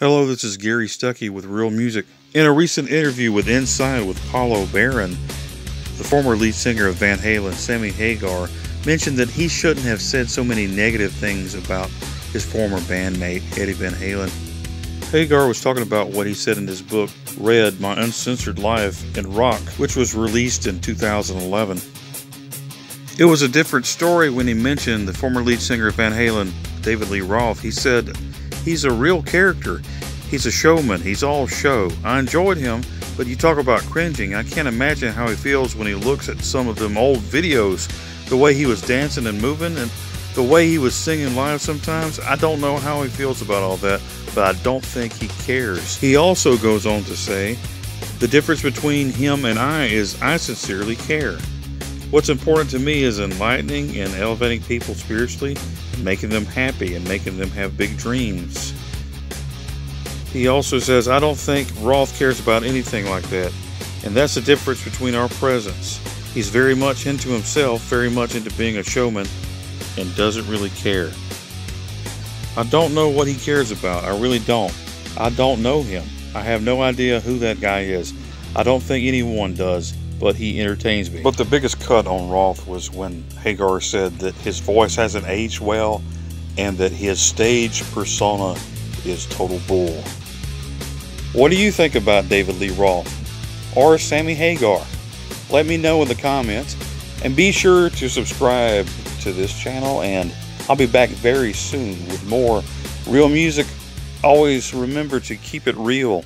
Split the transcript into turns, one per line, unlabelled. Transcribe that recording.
Hello, this is Gary Stuckey with Real Music. In a recent interview with Inside with Paulo Baron, the former lead singer of Van Halen, Sammy Hagar, mentioned that he shouldn't have said so many negative things about his former bandmate, Eddie Van Halen. Hagar was talking about what he said in his book, Red My Uncensored Life in Rock, which was released in 2011. It was a different story when he mentioned the former lead singer of Van Halen, David Lee Roth. He said, He's a real character. He's a showman. He's all show. I enjoyed him, but you talk about cringing. I can't imagine how he feels when he looks at some of them old videos, the way he was dancing and moving, and the way he was singing live sometimes. I don't know how he feels about all that, but I don't think he cares. He also goes on to say, The difference between him and I is I sincerely care. What's important to me is enlightening and elevating people spiritually, making them happy and making them have big dreams. He also says, I don't think Roth cares about anything like that, and that's the difference between our presence. He's very much into himself, very much into being a showman, and doesn't really care. I don't know what he cares about. I really don't. I don't know him. I have no idea who that guy is. I don't think anyone does but he entertains me. But the biggest cut on Roth was when Hagar said that his voice hasn't aged well and that his stage persona is total bull. What do you think about David Lee Roth or Sammy Hagar? Let me know in the comments and be sure to subscribe to this channel and I'll be back very soon with more real music. Always remember to keep it real.